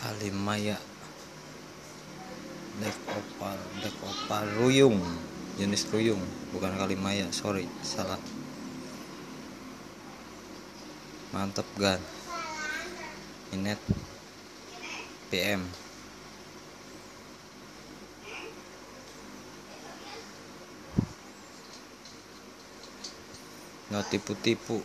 Kalimaya Dek opal opal ruyung. Jenis ruyung bukan Kalimaya sorry salah. Mantep gan. Inet PM nggak tipu-tipu.